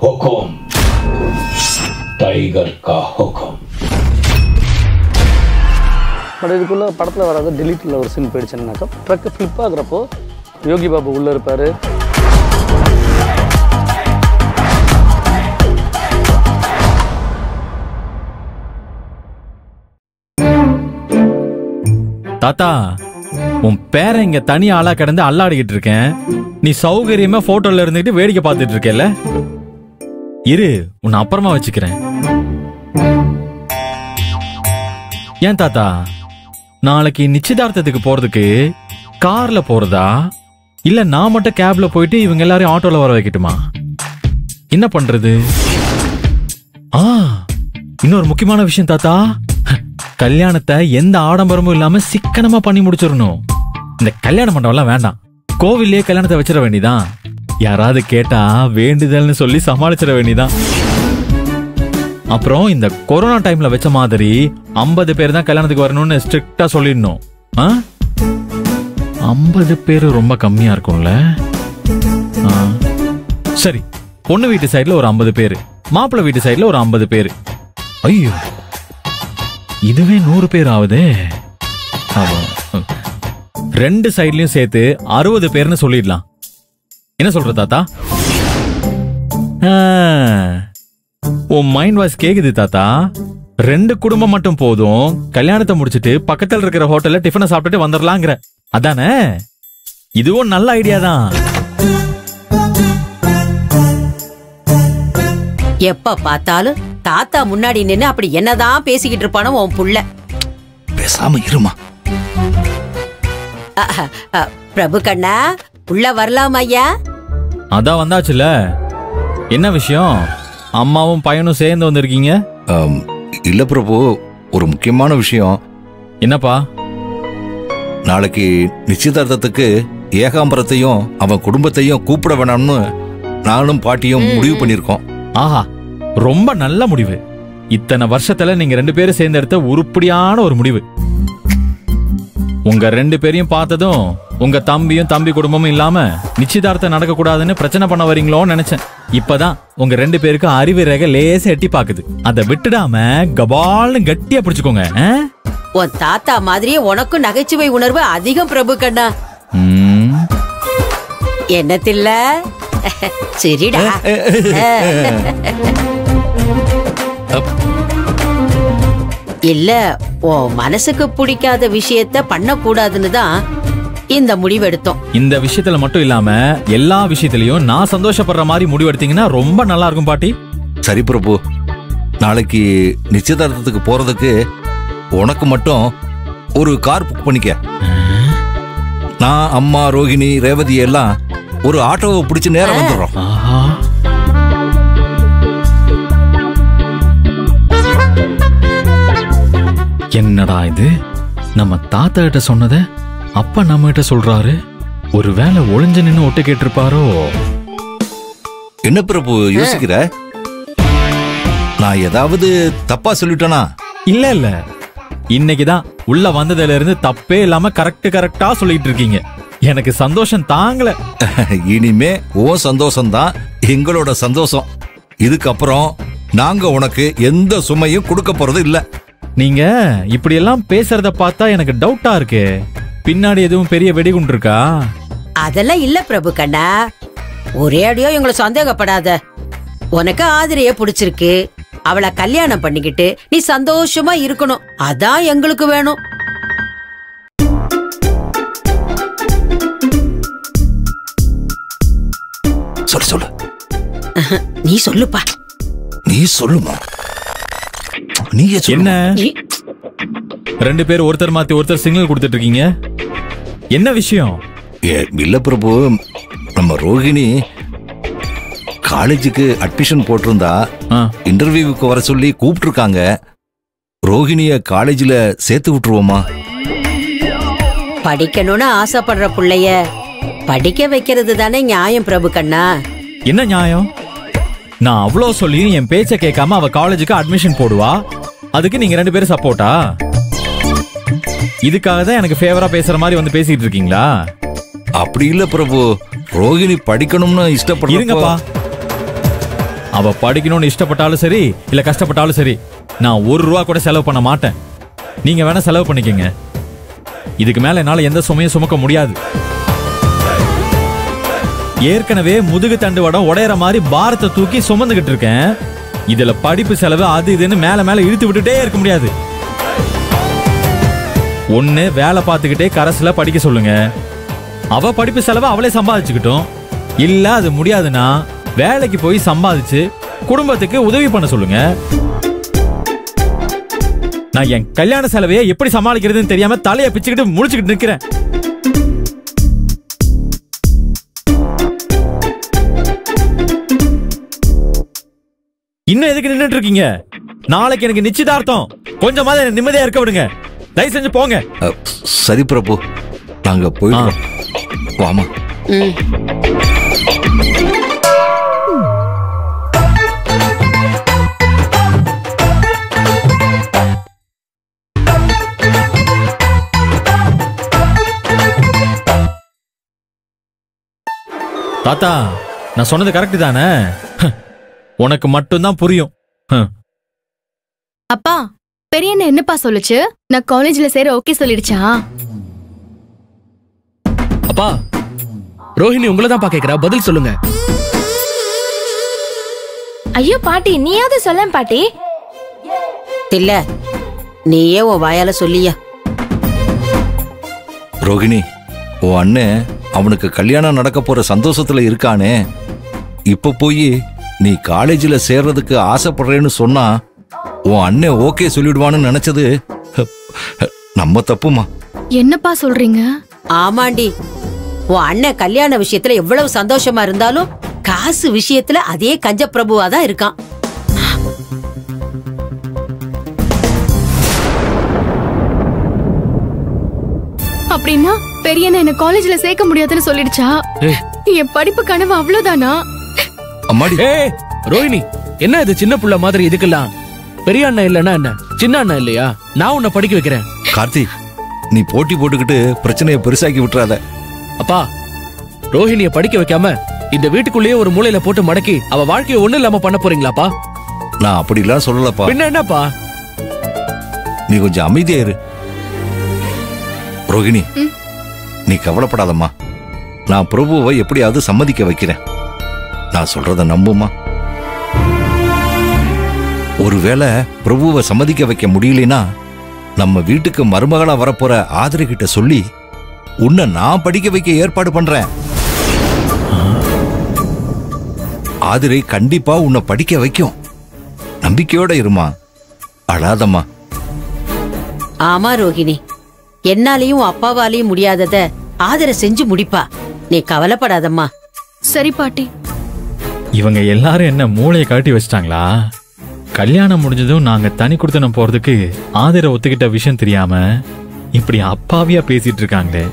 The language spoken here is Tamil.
हुक्म टाइगर का हुक्म பட் இதுக்குள்ளே படத்தில் வராது டெலிட்டில் ஒரு சீன் போயிடுச்சுன்னாக்கா ட்ரக்கு ஃப்ளிப் ஆகுறப்போ யோகி பாபு உள்ளே இருப்பார் தாத்தா உன் பேரன் இங்க தனி ஆளா கிடந்து அல்லாடிக்கிட்டு இருக்கேன் நீ சௌகரியமா போட்டோல இருந்துகிட்டு வேடிக்கை பார்த்துட்டு இருக்கேல்ல இரு உன்னை அப்புறமா வச்சுக்கிறேன். ஏன் தாத்தா? நாளைக்கு நிச்சயதார்த்தத்துக்கு போறதுக்கு கார்ல போறதா? இல்ல நான் மட்டும் கேப்ல போயிட்டு இவங்க எல்லாரையும் ஆட்டோல வர வைக்கட்டுமா? என்ன பண்றது? ஆ இன்னொரு முக்கியமான விஷயம் தாத்தா. கல்யாணத்தை எந்த ஆடம்பரமும் இல்லாம சிக்கனமா பண்ணி முடிச்சிடணும். இந்த கல்யாண மண்டபம்லாம் வேண்டாம். கோவிலே கல்யாணத்தை வச்சிட வேண்டிதான். யாராவது கேட்டா வேண்டுதல்னு சொல்லி சமாளிச்சிட வேண்டிதான் அப்புறம் இந்த கொரோனா டைம்ல வச்ச மாதிரி 50 பேர் தான் கல்யாணத்துக்கு வரணும்னு ஸ்ட்ரிக்டா சொல்லிடணும். ஆ? 50 பேர் ரொம்ப கம்மியா இருக்கும்ல? சரி பொண்ணு வீட்டு சைடுல ஒரு 50 பேர் மாப்பிள்ளை வீட்டு சைடுல ஒரு 50 பேர். ஐயோ இதுவே நூறு பேர் ஆகுதே ரெண்டு சைட்லயும் சேர்த்து அறுபது பேர்னு சொல்லிடலாம். என்ன சொல்ற தாத்தா? ஆ, உன் மைண்ட் வாய்ஸ் கேக்குது தாத்தா. ரெண்டு குடும்பம் மட்டும் போதும். கல்யாணத்தை முடிச்சிட்டு பக்கத்துல இருக்கிற ஹோட்டல்ல டிஃபனை சாப்பிட்டுட்டு வந்துடலாங்கிற அதானே? இதுவும் நல்ல ஐடியா தான். எப்ப பார்த்தாலும் தாத்தா முன்னாடி நின்னு அப்படி என்னதான் பேசிக்கிட்டு இருப்பானோ உன் புள்ள. பேசாம இருமா. பிரபு கண்ணா உள்ள வரலாம் ஐயா? அதான் வந்தாச்சுல என்ன விஷயம்? அம்மாவும் பையனும் சேர்ந்து வந்திருக்கீங்க? இல்ல பிரபு ஒரு முக்கியமான விஷயம். என்னப்பா? நாளைக்கு நிச்சயதார்த்தத்துக்கு ஏகாம்பரத்தையும் அவன் குடும்பத்தையும் கூப்பிட வேணாம்னு நானும் பாட்டியும் முடிவு பண்ணிருக்கோம் ஆஹா ரொம்ப நல்ல முடிவு. இத்தனை வருஷத்துல நீங்க ரெண்டு பேரும் சேர்ந்து எடுத்த உருப்படியான ஒரு முடிவு. உங்க ரெண்டு பேரையும் பார்த்ததும் உங்க தம்பியும் தம்பி குடும்பமும் இல்லாம நிச்சயதார்த்தம் நடக்க கூடாதுன்னு பிரச்சனை பண்ண வரீங்களோன்னு நினைச்சேன். இப்பதான் உங்க ரெண்டு பேருக்கு அறிவு ரேகை லேசா எட்டி பாக்குது. அதை விட்டுடாம கபால்னு கட்டியா பிடிச்சுக்கோங்க? உன் தாத்தா மாதிரியே உனக்கும் நகைச்சுவை உணர்வு அதிகம் பிரபு கண்ணா. என்னத்தில்ல? சரிடா. இல்ல உன் மனசுக்கு பிடிக்காத விஷயத்த பண்ணக்கூடாதுன்னு தான் இந்த முடிவெடுத்தோம் இந்த விஷயத்துல மட்டும் இல்லாம எல்லா விஷயத்திலயும் நான் சந்தோஷப்படுற மாதிரி முடிவெடுத்தீங்கன்னா ரொம்ப நல்லா இருக்கும் பாட்டி. சரி பிரபு நாளைக்கு நிச்சயதார்த்தத்துக்கு போறதுக்கு உனக்கு மட்டும் ஒரு கார் புக் பண்ணிக்க. நான் அம்மா ரோஹிணி ரேவதி எல்லாம் ஒரு ஆட்டோவை பிடிச்சு நேரம் வந்துடுறோம். என்னடா இது? நம்ம தாத்தா கிட்ட சொன்னத அப்பா நம்ம கிட்ட சொல்றாரு. ஒருவேளை ஒளிஞ்சு நின்னு ஒட்டு கேட்டிருப்பாரோ? என்ன பிரபு யோசிக்கிற? நான் ஏதாவது தப்பா சொல்லிட்டேனா? இல்ல இல்ல. இன்னைக்குதான் உள்ள வந்ததுல இருந்து தப்பே இல்லாம கரெக்ட் கரெக்டா சொல்லிட்டு இருக்கீங்க. எனக்கு சந்தோஷம் தாங்கல. இனிமே ஓ சந்தோஷம்தான் எங்களோட சந்தோஷம். இதுக்கப்புறம் நாங்க உனக்கு எந்த சுமையும் கொடுக்க போறது இல்ல. நீங்க இப்படி எல்லாம் பேசுறத பார்த்தா எனக்கு டவுட்டா இருக்கு. பின்னாடி எதுவும் பெரிய வெடிகுண்டு இருக்கா அதெல்லாம் இல்ல பிரபு கண்ணா. ஒரே அடியோ எங்களை சந்தேகப்படாத. உனக்கு ஆதிரைய பிடிச்சிருக்கு. அவளை கல்யாணம் பண்ணிக்கிட்டு நீ சந்தோஷமா இருக்கணும். அதான் எங்களுக்கு வேணும். சொல்லு சொல்லு. நீ சொல்லுப்பா. நீ சொல்லுமா? நீயே சொல்லு என்ன? ரெண்டு பேர் ஒருத்தர் மாத்தி ஒருத்தர் சிக்னல் கொடுத்துட்டு இருக்கீங்க என்ன விஷயம்? ஏ, இல்ல பிரபு நம்ம ரோகிணி காலேஜுக்கு அட்மிஷன் போட்டிருந்தா ஆ, இன்டர்வியூக்கு வர சொல்லி கூப்பிட்டுருக்காங்க ரோஹிணிய காலேஜ்ல சேர்த்து விட்டுருவோமா? படிக்கணும்னு ஆசைப்படுற புள்ளைய படிக்க வைக்கிறது தானே நியாயம் பிரபு கண்ணா. என்ன நியாயம்? நான் அவ்வளோ சொல்லியும் என் பேச்ச கேட்காம அவ காலேஜுக்கு அட்மிஷன் போடுவா? அதுக்கு நீங்க ரெண்டு பேரும் சப்போர்ட்டா இதுக்காக தான் எனக்கு ஃபேவரா பேசுற மாதிரி வந்து பேசிட்டு இருக்கீங்களா? அப்படி இல்ல பிரபு. ரோஹிணி படிக்கணும்னு இருங்கப்பா. இஷ்டப்படுறப்ப அவ படிக்கணும்னு இஷ்டப்பட்டாலும் சரி இல்ல கஷ்டப்பட்டாலும் சரி நான் ஒரு ரூபா கூட செலவு பண்ண மாட்டேன். நீங்க வேணா செலவு பண்ணிக்கங்க. இதுக்கு மேல என்னால எந்த சுமையும் சுமக்க முடியாது. ஏற்கனவே முதுகு தண்டு வடம் உடையற மாதிரி பாரத்தை தூக்கி சுமந்துகிட்டு இருக்கேன். இதுல படிப்பு செலவு அது இதுன்னு மேல மேல இழுத்து விட்டுட்டே இருக்க முடியாது. ஒன்னு வேலை பார்த்துக்கிட்டே கரசுல படிக்க சொல்லுங்க. அவ படிப்பு செலவை அவளே சம்பாதிச்சுக்கிட்டோம். இல்ல அது முடியாதுன்னா வேலைக்கு போய் சம்பாதிச்சு குடும்பத்துக்கு உதவி பண்ண சொல்லுங்க. நான் என் கல்யாண செலவையை எப்படி சமாளிக்கிறதுன்னு தெரியாம தலையை பிச்சுக்கிட்டு முடிச்சுக்கிட்டு நிக்கிறேன். இன்னும் எதுக்கு நின்னுட்டு இருக்கீங்க நாளைக்கு எனக்கு நிச்சயதார்த்தம். கொஞ்சமாவது என்னை நிம்மதியா இருக்க விடுங்க. தயவு செஞ்சு போங்க. சரி பிரபு. நாங்க போயிடுறோம். வாமா. தாத்தா நான் சொன்னது கரெக்ட் தானே? உனக்கு மட்டும்தான் புரியும். அப்பா பெரியண்ண என்னப்பா சொல்லுச்சு? நான் காலேஜ்ல சேர ஓகே சொல்லிடுச்சா? அப்பா ரோஹிணி உங்களை தான் கேக்குறா. பதில் சொல்லுங்க. ஐயோ பாட்டி நீயாவது சொல்ல பாட்டி. இல்ல நீயே உன் வாயால சொல்லியா. ரோகிணி உன் அண்ணன் அவனுக்கு கல்யாணம் நடக்க போற சந்தோஷத்துல இருக்கானே. இப்ப போய் நீ காலேஜ்ல சேர்றதுக்கு ஆசைப்படுறேன்னு சொன்னா உன் அண்ணன் ஓகே சொல்லிடுவான்னு நினைச்சது ஹ, ஹ, நம்ம தப்புமா? என்னப்பா சொல்றீங்க? ஆமாண்டி உன் அண்ணன் கல்யாண விஷயத்துல எவ்வளவு சந்தோஷமா இருந்தாலும் காசு விஷயத்துல அதே கஞ்ச பிரபுவா தான் இருக்கான். அப்படின்னா பெரியண்ண என்ன காலேஜ்ல சேர்க்க முடியாதுன்னு சொல்லிடுச்சா. என் படிப்பு கனவு அவ்வளவுதானா? அம்மாடி. ஏய் ரோஹிணி என்ன இது சின்ன புள்ள மாதிரி இதுக்கெல்லாம்? பெரிய அண்ணன் இல்லைன்னா என்ன? சின்ன அண்ணன் இல்லையா? நான் உன்னை படிக்க வைக்கிறேன். கார்த்தி நீ போட்டி போட்டுக்கிட்டு பிரச்சனையை பெருசாக்கி விட்டுறாத. அப்பா ரோஹிணிய படிக்க வைக்காம இந்த வீட்டுக்குள்ளேயே ஒரு மூலையில போட்டு மடக்கி அவ வாழ்க்கைய ஒண்ணு இல்லாம பண்ண போறீங்களாப்பா? நான் அப்படிலாம் சொல்லலப்பா. பின்ன என்னப்பா? நீ கொஞ்சம் அமைதியா இரு. ரோகிணி நீ கவலைப்படாதம்மா. நான் பிரபுவை எப்படியாவது சம்மதிக்க வைக்கிறேன். நான் சொல்றத நம்புமா? ஒருவேளை பிரபுவை சம்மதிக்க வைக்க முடியலனா நம்ம வீட்டுக்கு மருமகளா வரப்போற ஆதரி கிட்ட சொல்லி உன்னை நான் படிக்க வைக்க ஏற்பாடு பண்றேன். ஆதிரை கண்டிப்பா உன்னை படிக்க வைக்கும். நம்பிக்கையோட இருமா? அழாதம்மா. ஆமா ரோகிணி. என்னாலையும் அப்பாவாலையும் முடியாதத ஆதர செஞ்சு முடிப்பா. நீ கவலைப்படாதம்மா. சரி பாட்டி. இவங்க எல்லாரும் என்ன மூளையை கழட்டி வச்சிட்டாங்களா? கல்யாணம் முடிஞ்சதும் நாங்க தனி கொடுத்தனம் போறதுக்கு ஆதரவு ஒத்துக்கிட்ட விஷயம் தெரியாம இப்படி அப்பாவியா பேசிட்டு இருக்காங்களே.